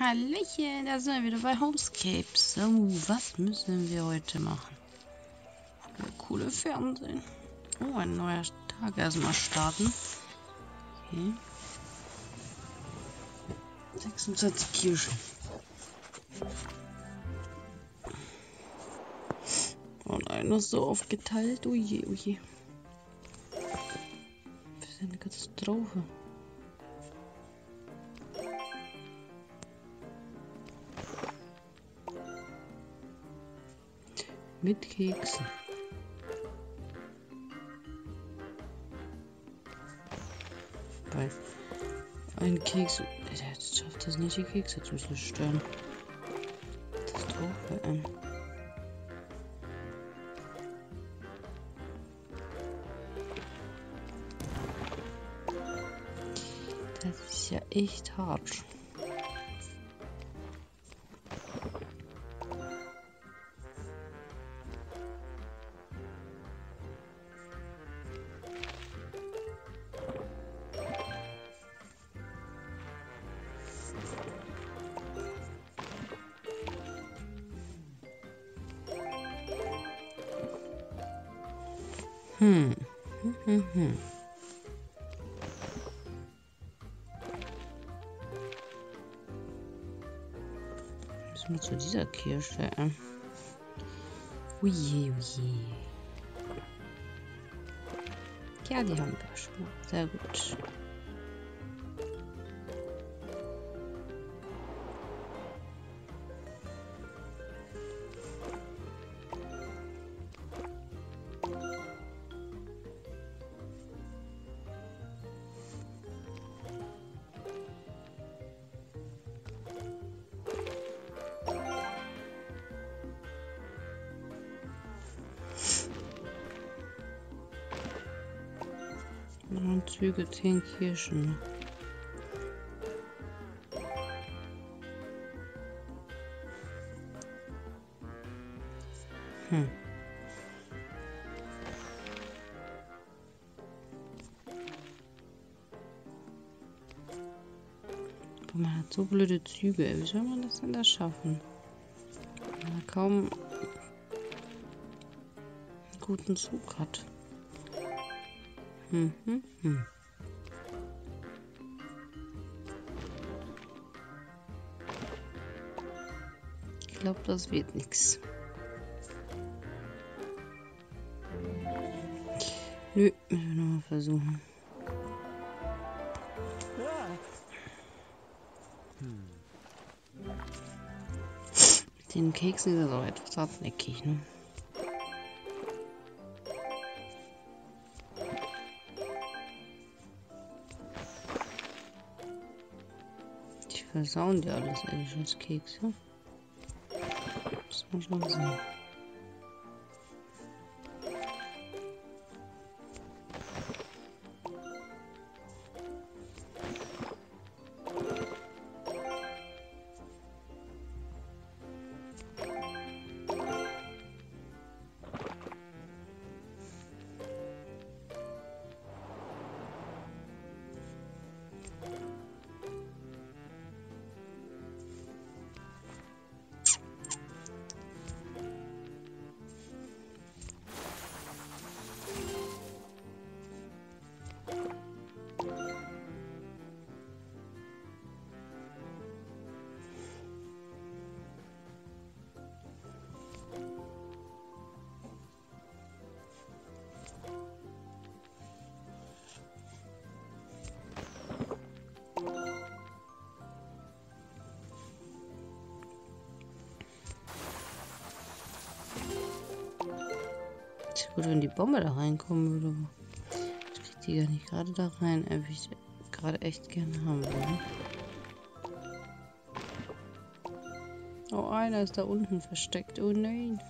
Hallöchen, da sind wir wieder bei Homescape. So, was müssen wir heute machen? Der coole Fernsehen. Oh, ein neuer Tag. Erstmal starten. Okay. 26 Kirschen. Und einer ist so oft geteilt. Uje, uje. Das ist eine Katastrophe. Mit Keksen. Bei ein Keks. Der schafft das nicht, die Kekse zu zerstören. Katastrophe, ey. Das ist ja echt hart. Hm. Hm, hm, hm. Müssen wir zu dieser Kirsche. Äh. Uje, uje. Ja, die haben wir schon mal. Sehr gut. Neun Züge, zehn Kirschen. Hm. Aber man hat so blöde Züge. Wie soll man das denn da schaffen? Man kaum einen guten Zug hat. Hm. Ich glaube, das wird nichts. Nö, müssen wir nochmal versuchen. Mit den Keksen ist das auch etwas hartnäckig, ne? Versauen dir alles, scheiß Kekse. Das muss man sehen. Gut, wenn die Bombe da reinkommen würde. Ich krieg die gar nicht gerade da rein, äh, wie ich gerade echt gerne haben würde. Oh, einer ist da unten versteckt. Oh nein.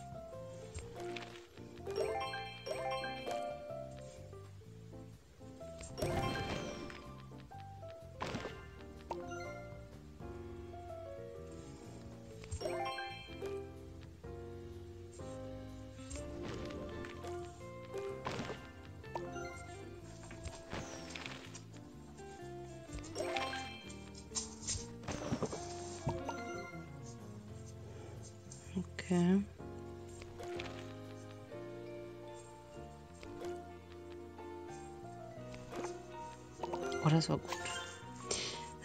Oh, das war gut.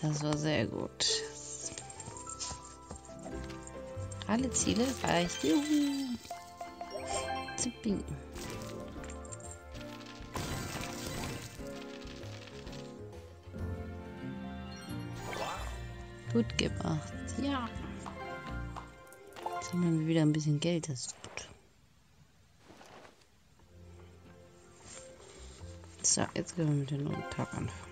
Das war sehr gut. Alle Ziele erreicht. Juhu. Zipping. Gut gemacht. Ja. Jetzt haben wir wieder ein bisschen Geld. Das ist gut. So, jetzt können wir mit dem neuen Tag anfangen.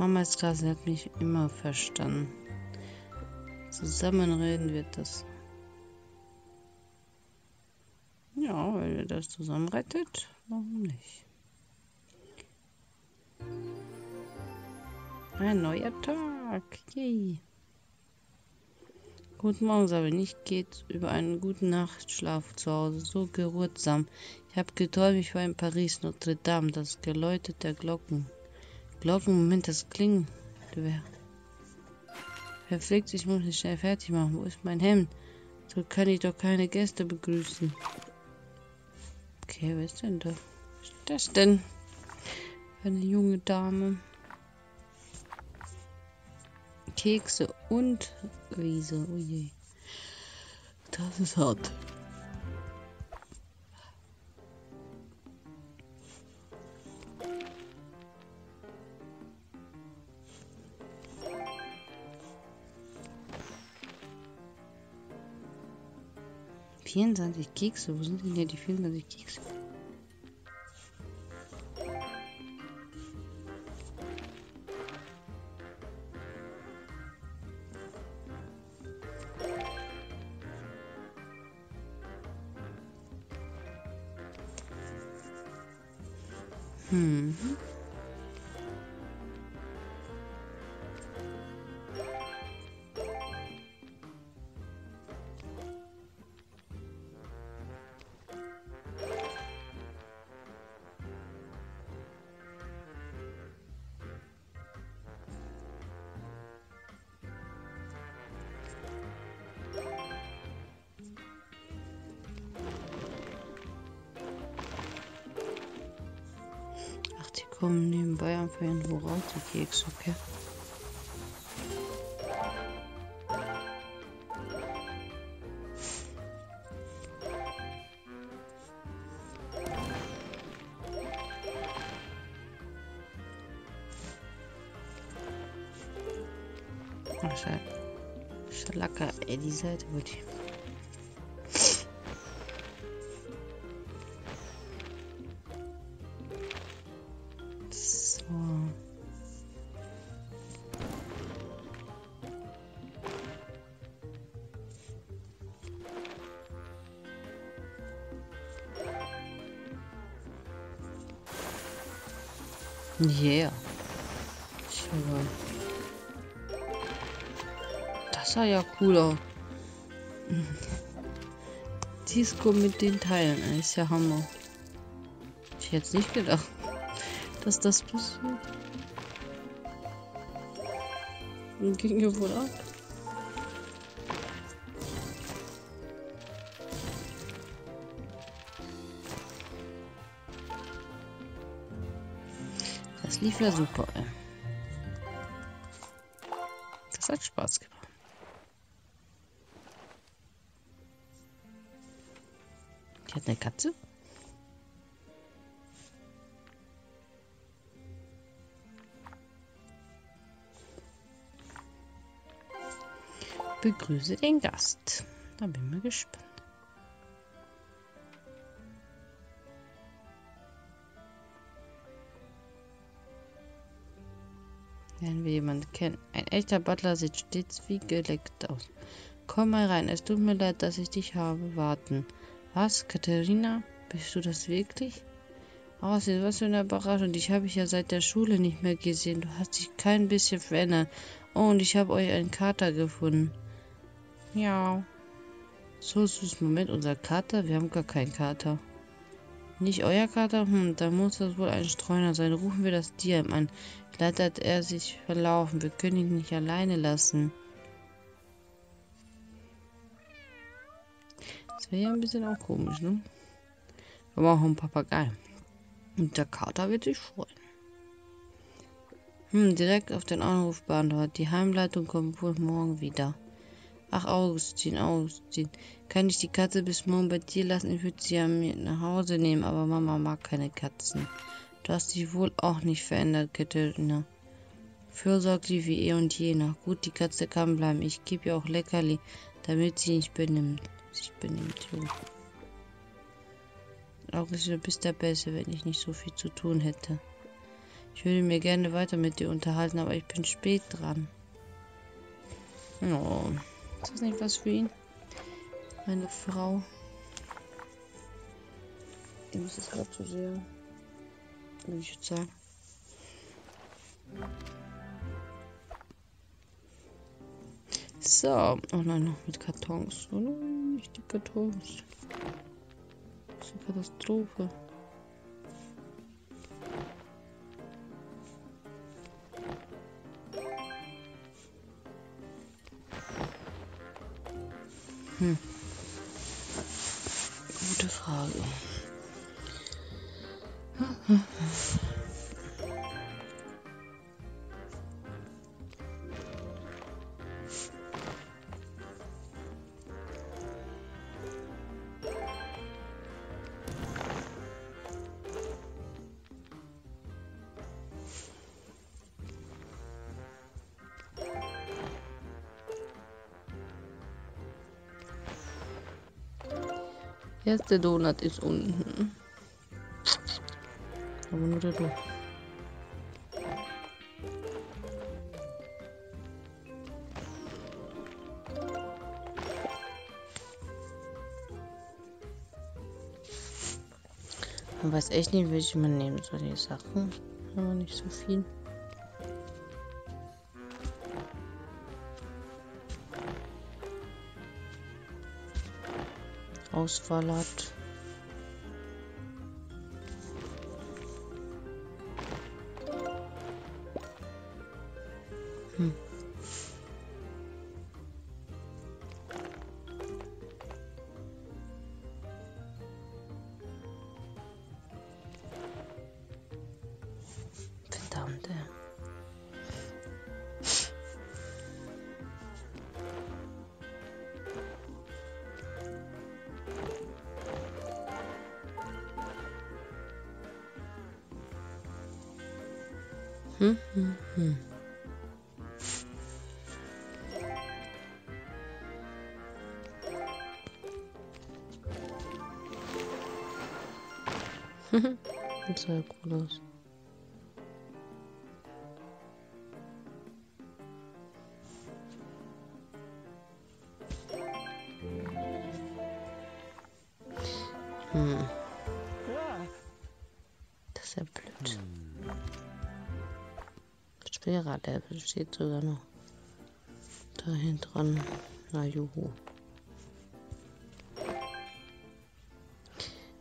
Mama ist klar, sie hat mich immer verstanden. Zusammenreden wird das. Ja, wenn ihr das zusammen rettet, warum nicht? Ein neuer Tag. Yay. Guten Morgen, Sabine. Ich geht über einen guten Nachtschlaf zu Hause. So geruhsam. Ich habe geträumt, ich war in Paris, Notre Dame, das Geläutet der Glocken. Glocken, Moment, das klingt. Wer? Verflixt, ich muss mich schnell fertig machen. Wo ist mein Hemd? So kann ich doch keine Gäste begrüßen. Okay, wer ist denn da? Was ist das denn? Eine junge Dame. Kekse und Wiese. Oh je. Das ist hart. Vierundzwanzig Kekse. Wo sind denn hier die 24 Kekse? Hm. Kommen nebenbei einfach irgendwo raus, die Kekse, okay. Ach, Schal Schalaka, ey, die Seite wollte ich. Yeah. Schön. Das sah ja cool aus. Disco mit den Teilen, ey, ist ja Hammer. Ich hätte nicht gedacht, dass das passiert. Ging ja wohl ab. Lief ja super, ey. Das hat Spaß gemacht. Die hat eine Katze? Begrüße den Gast. Da bin ich gespannt. Lernen wir jemanden kennen. Ein echter Butler sieht stets wie geleckt aus. Komm mal rein, es tut mir leid, dass ich dich habe warten. Was, Katharina? Bist du das wirklich? Aussehen, was für eine Überraschung. Dich habe ich ja seit der Schule nicht mehr gesehen. Du hast dich kein bisschen verändert. Oh, und ich habe euch einen Kater gefunden. Ja. So süß. Moment, unser Kater? Wir haben gar keinen Kater. Nicht euer Kater? Hm, da muss das wohl ein Streuner sein. Rufen wir das Tier an. Vielleicht hat er sich verlaufen. Wir können ihn nicht alleine lassen. Das wäre ja ein bisschen auch komisch, ne? Aber auch ein Papagei. Und der Kater wird sich freuen. Hm, direkt auf den Anruf beantwortet. Die Heimleitung kommt wohl morgen wieder. Ach, Augustin, Augustin. Kann ich die Katze bis morgen bei dir lassen? Ich würde sie ja mit nach Hause nehmen, aber Mama mag keine Katzen. Du hast dich wohl auch nicht verändert, Katharina. Fürsorglich wie eh und je. Na gut, die Katze kann bleiben. Ich gebe ihr auch Leckerli, damit sie nicht benimmt. sich benimmt. Jo. Augustin, du bist der Beste, wenn ich nicht so viel zu tun hätte. Ich würde mir gerne weiter mit dir unterhalten, aber ich bin spät dran. Oh. Ist das nicht was für ihn? Meine Frau. Ihm ist es gerade zu sehr. Würde ich jetzt sagen. So. Oh nein, noch mit Kartons. Oh nein, nicht die Kartons. Das ist eine Katastrophe. Erste Donut ist unten. Aber nur der Donut. Man weiß echt nicht, welche man nehmen soll. Die Sachen haben wir nicht so viel. Auswahl hat. Hm, hm, hm. Das sah cool Schwerer Level steht sogar noch da hinten dran. Na juhu.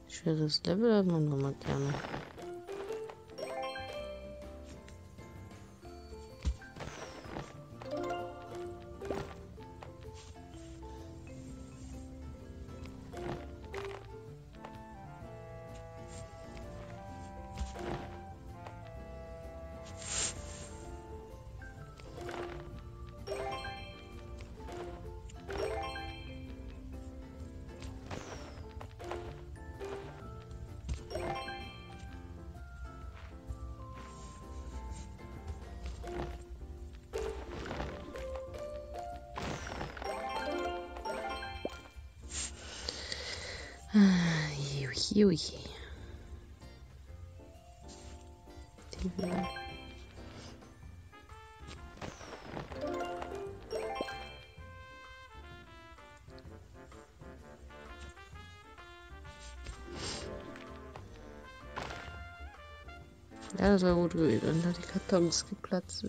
Schweres Level hat man nochmal gerne. Die will- Ja, das war gut wenn da die Kartons geplatzt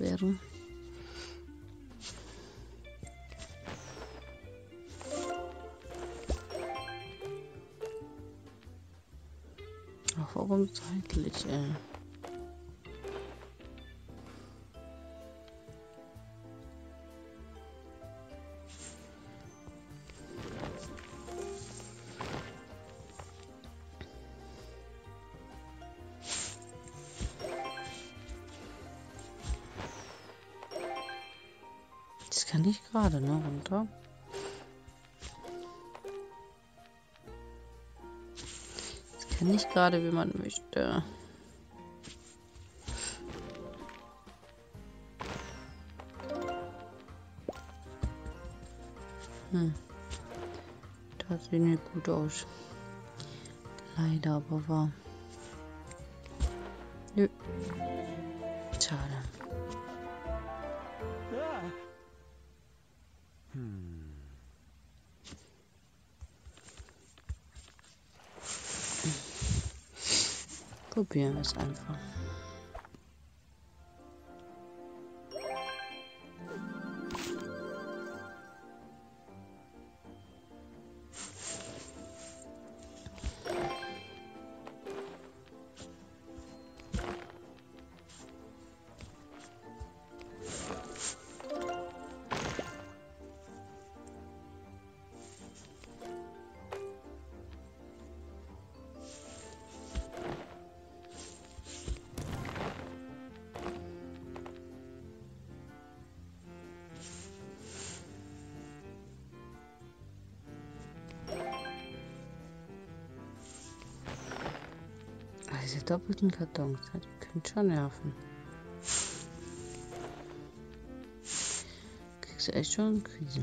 wären. Warum zeitlich, ey? Das kann ich gerade, ne, runter. Nicht gerade, wie man möchte. Hm. Das sieht nicht gut aus. Leider aber wahr. Nö. Schade. Probieren wir es einfach. Diese doppelten Kartons, die können schon nerven. Kriegst du echt schon Krise.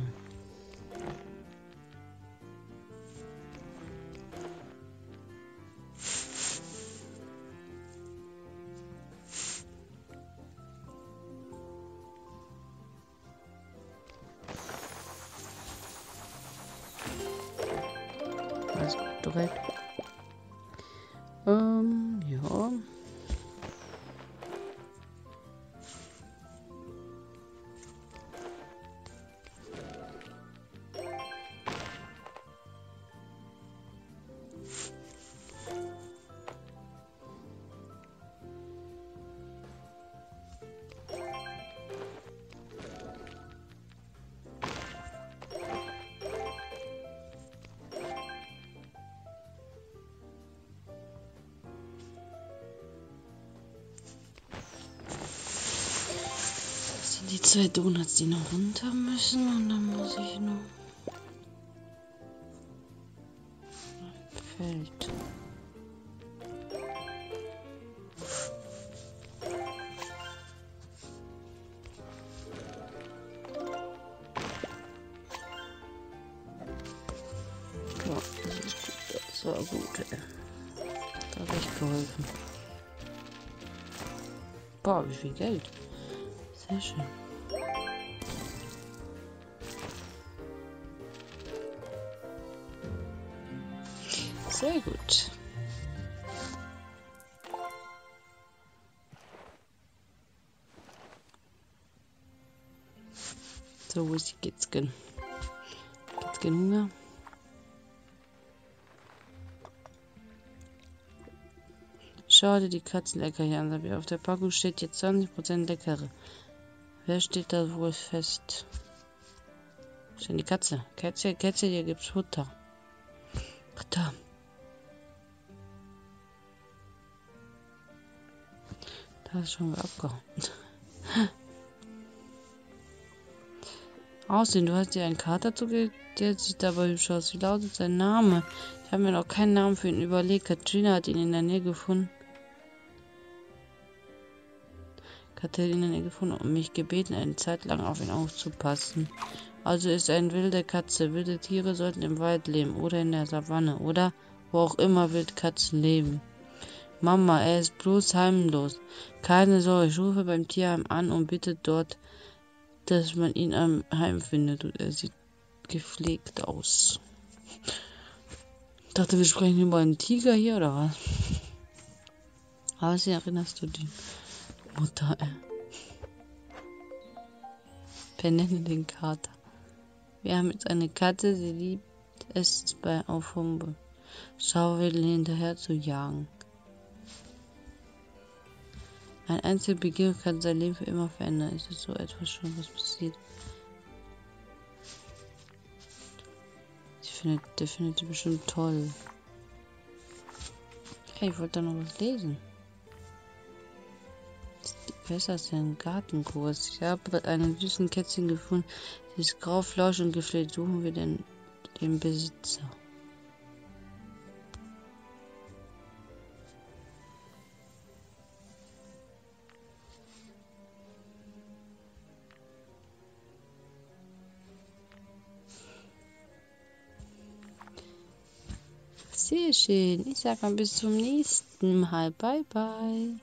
Gut, die zwei Donuts, die noch runter müssen und dann muss ich noch Feld. Das gut. War gut, ey. Da habe ich geholfen. Boah, wie viel Geld. Sehr schön. Sehr gut. So, wo ist die Kitzken? Kitzken Hunger? Schade, die Katzenleckerchen, aber auf der Packung steht jetzt 20% leckere. Wer steht da wohl fest? Denn die Katze? Katze, Katze, hier gibt's Futter. Futter. Da ist schon wieder abgehauen. Aussehen, du hast dir einen Kater zugegeben, der sieht aber hübsch aus. Wie lautet sein Name? Ich habe mir noch keinen Namen für ihn überlegt. Katrina hat ihn in der Nähe gefunden. Katharina in der Nähe gefunden und mich gebeten, eine Zeit lang auf ihn aufzupassen. Also ist er eine wilde Katze. Wilde Tiere sollten im Wald leben oder in der Savanne oder wo auch immer Wildkatzen leben. Mama, er ist bloß heimlos. Keine Sorge, ich rufe beim Tierheim an und bitte dort, dass man ihn am Heim findet. Und er sieht gepflegt aus. Ich dachte, wir sprechen über einen Tiger hier oder was? Aber sie erinnerst du die Mutter, ey. Benenne den Kater. Wir haben jetzt eine Katze, sie liebt es bei auf Humbe. Schauwedel hinterher zu jagen. Ein einziger Beginn kann sein Leben für immer verändern. Ist es so etwas schon, was passiert? Ich finde, der findet die bestimmt toll. Hey, ich wollte da noch was lesen. Besser ist ein Gartenkurs. Ich habe einen süßen Kätzchen gefunden. Sie ist grau, flausch und gepflegt. Suchen wir den, den Besitzer. Schön. Ich sage mal bis zum nächsten Mal. Bye, bye.